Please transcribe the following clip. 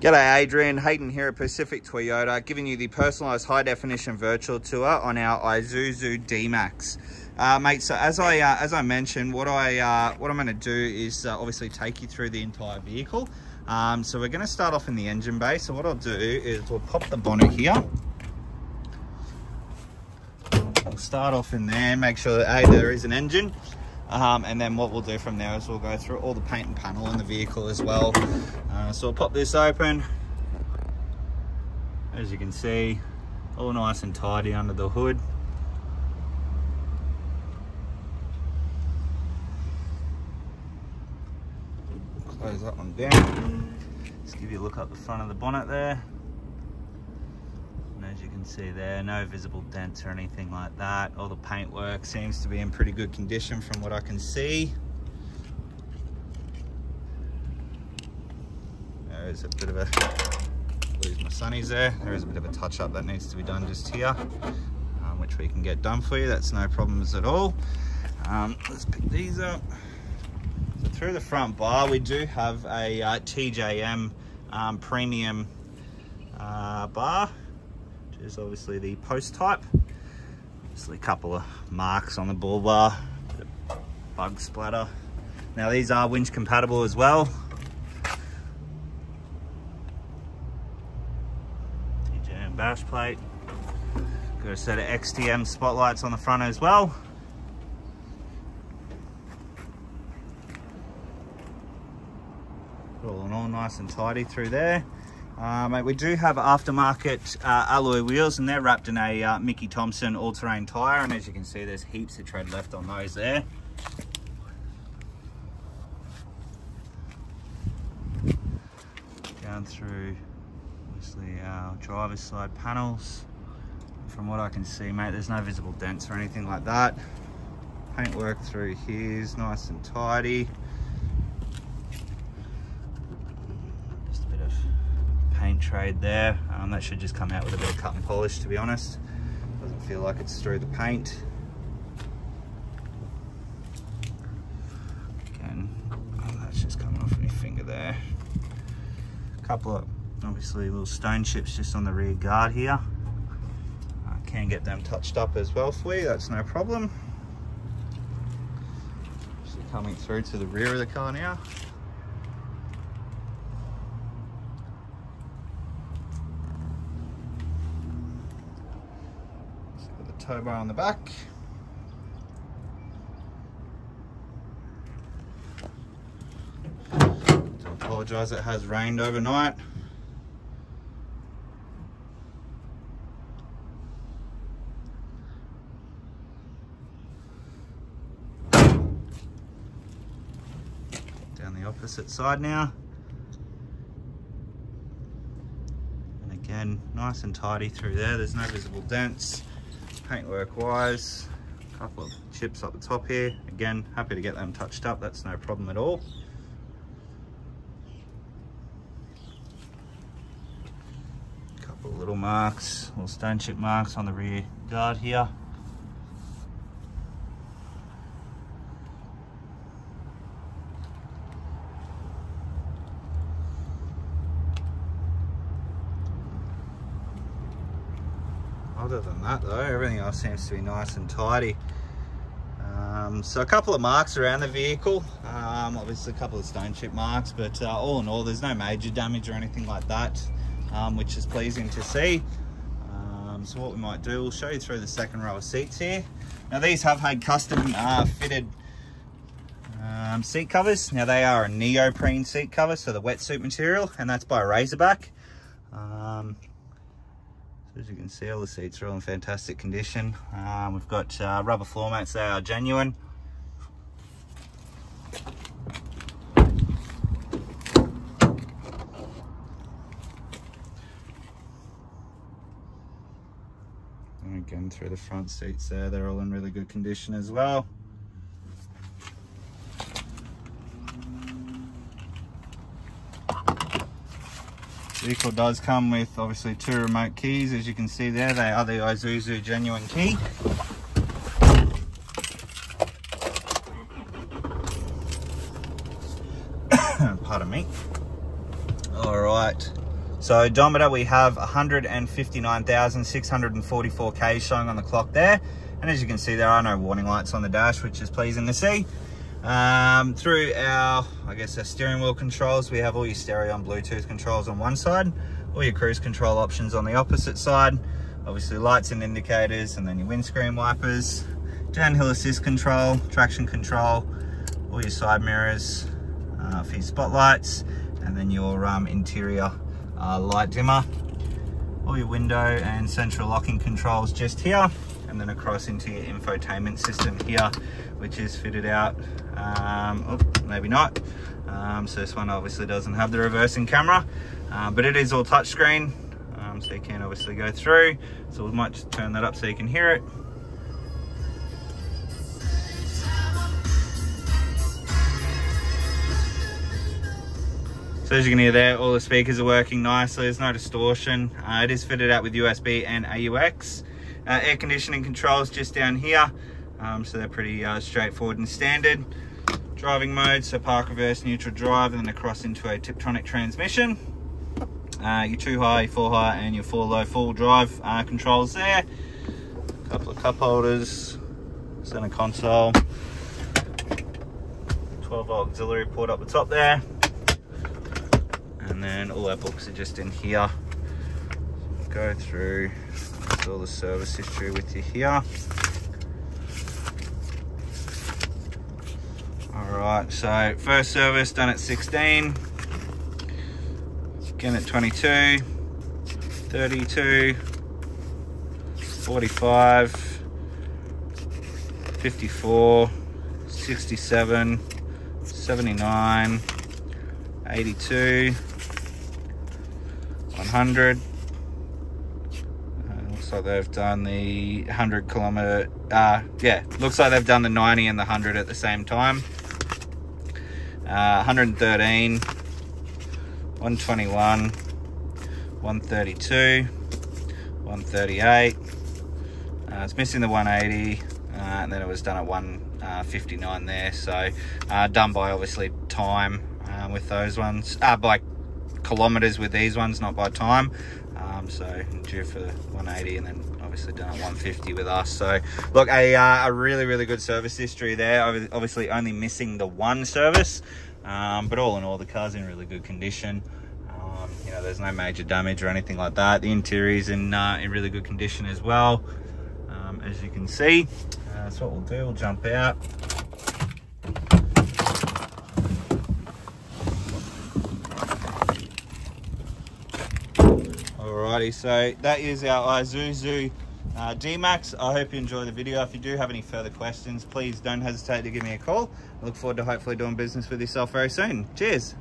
G'day Adrian, Haydn here at Pacific Toyota, giving you the personalised high definition virtual tour on our Isuzu D-Max. Uh, mate, so as I uh, as I mentioned, what I uh, what I'm going to do is uh, obviously take you through the entire vehicle. Um, so we're going to start off in the engine bay. So what I'll do is we'll pop the bonnet here. We'll start off in there, make sure that A, there is an engine. Um, and then what we'll do from there is we'll go through all the paint and panel in the vehicle as well. Uh, so I'll pop this open. As you can see, all nice and tidy under the hood. Close that one down. Just give you a look up the front of the bonnet there can see there. No visible dents or anything like that. All the paintwork seems to be in pretty good condition from what I can see. There's a bit of a lose my sunnies there. There is a bit of a touch up that needs to be done just here um, which we can get done for you. That's no problems at all. Um, let's pick these up. So through the front bar we do have a uh, TJM um, premium uh, bar is obviously the post type. Just a couple of marks on the bull bar, bug splatter. Now these are winch compatible as well. TJM bash plate. Got a set of XTM spotlights on the front as well. All in all nice and tidy through there. Uh, mate, we do have aftermarket uh, alloy wheels and they're wrapped in a uh, Mickey Thompson all-terrain tyre and as you can see there's heaps of tread left on those there. Down through obviously our driver's side panels. From what I can see mate there's no visible dents or anything like that. Paintwork through here is nice and tidy. Trade there. Um, that should just come out with a bit of cut and polish to be honest. Doesn't feel like it's through the paint. Again, oh, that's just coming off my finger there. A couple of obviously little stone chips just on the rear guard here. I can get them touched up as well for you, that's no problem. So coming through to the rear of the car now. Tow bar on the back. To apologise, it has rained overnight. Down the opposite side now. And again, nice and tidy through there. There's no visible dents paintwork wise a couple of chips up the top here. Again happy to get them touched up that's no problem at all. A couple of little marks little stone chip marks on the rear guard here that though, everything else seems to be nice and tidy. Um, so a couple of marks around the vehicle, um, obviously a couple of stone chip marks, but uh, all in all, there's no major damage or anything like that, um, which is pleasing to see. Um, so what we might do, we'll show you through the second row of seats here. Now these have had custom uh, fitted um, seat covers. Now they are a neoprene seat cover, so the wetsuit material, and that's by Razorback. Um, as you can see, all the seats are all in fantastic condition. Um, we've got uh, rubber floor mats, they are genuine. And again, through the front seats there, they're all in really good condition as well. Vehicle does come with obviously two remote keys as you can see there they are the Isuzu genuine key pardon me all right So odometer, we have 159,644 K showing on the clock there. And as you can see, there are no warning lights on the dash, which is pleasing to see. Um, through our, I guess, our steering wheel controls, we have all your stereo and Bluetooth controls on one side, all your cruise control options on the opposite side. Obviously lights and indicators, and then your windscreen wipers, downhill assist control, traction control, all your side mirrors uh, for your spotlights, and then your um, interior uh, light dimmer, all your window and central locking controls just here, and then across into your infotainment system here, which is fitted out, um, oh, maybe not. Um, so this one obviously doesn't have the reversing camera, uh, but it is all touchscreen, um, so you can obviously go through. So we might just turn that up so you can hear it. So as you can hear there, all the speakers are working nicely. There's no distortion. Uh, it is fitted out with USB and AUX. Uh, air conditioning controls just down here. Um, so they're pretty uh, straightforward and standard. Driving mode, so park, reverse, neutral drive, and then across into a Tiptronic transmission. Uh, your two high, four high, and your four low full drive uh, controls there. A couple of cup holders, center console, 12 volt auxiliary port up the top there and then all our books are just in here go through all the service history with you here right so first service done at 16 again at 22 32 45 54 67 79 82 100. Uh, looks like they've done the 100 kilometer, uh, yeah, looks like they've done the 90 and the 100 at the same time. Uh, 113, 121, 132, 138. Uh, it's missing the 180, uh, and then it was done at 159 uh, there. So uh, done by obviously time with those ones, by kilometers with these ones, not by time. Um, so due for 180 and then obviously done at 150 with us. So look, a, uh, a really, really good service history there. Obviously only missing the one service, um, but all in all, the car's in really good condition. Um, you know, there's no major damage or anything like that. The interior is in, uh, in really good condition as well, um, as you can see. Uh, so what we'll do, we'll jump out. Alrighty, so that is our Isuzu uh, D-Max. I hope you enjoy the video. If you do have any further questions, please don't hesitate to give me a call. I look forward to hopefully doing business with yourself very soon. Cheers.